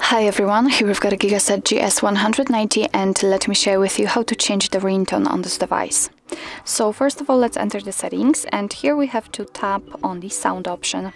Hi everyone, here we've got a Gigaset GS190 and let me share with you how to change the ringtone on this device. So first of all let's enter the settings and here we have to tap on the sound option.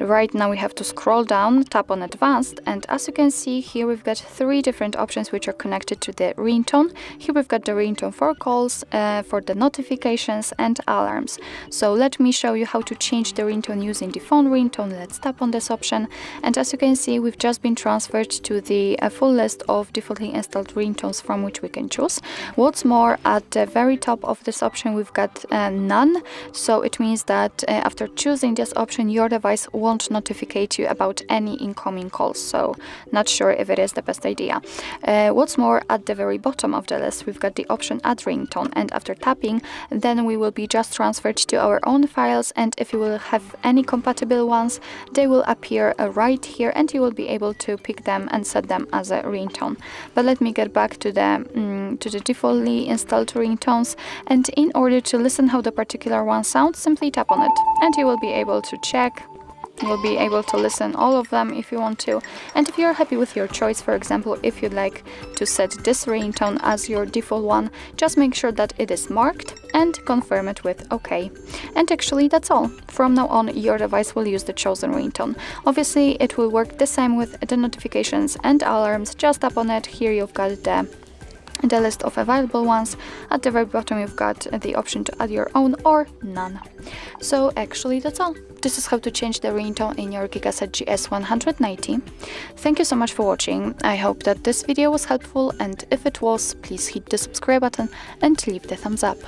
Right now we have to scroll down, tap on advanced and as you can see here we've got three different options which are connected to the ringtone. Here we've got the ringtone for calls, uh, for the notifications and alarms. So let me show you how to change the ringtone using the phone ringtone. Let's tap on this option and as you can see we've just been transferred to the uh, full list of defaultly installed ringtones from which we can choose. What's more at the very top of this option we've got uh, none so it means that uh, after choosing this option your device will won't notify you about any incoming calls, so not sure if it is the best idea. Uh, what's more, at the very bottom of the list, we've got the option add ringtone, and after tapping, then we will be just transferred to our own files, and if you will have any compatible ones, they will appear uh, right here, and you will be able to pick them and set them as a ringtone. But let me get back to the um, to the defaultly installed ringtones, and in order to listen how the particular one sounds, simply tap on it, and you will be able to check You'll be able to listen all of them if you want to. And if you're happy with your choice, for example, if you'd like to set this ringtone as your default one, just make sure that it is marked and confirm it with OK. And actually that's all. From now on, your device will use the chosen ringtone. Obviously, it will work the same with the notifications and alarms. Just tap on it. Here you've got the the list of available ones. At the very bottom you've got the option to add your own or none. So actually that's all. This is how to change the ringtone in your Gigaset GS190. Thank you so much for watching. I hope that this video was helpful and if it was, please hit the subscribe button and leave the thumbs up.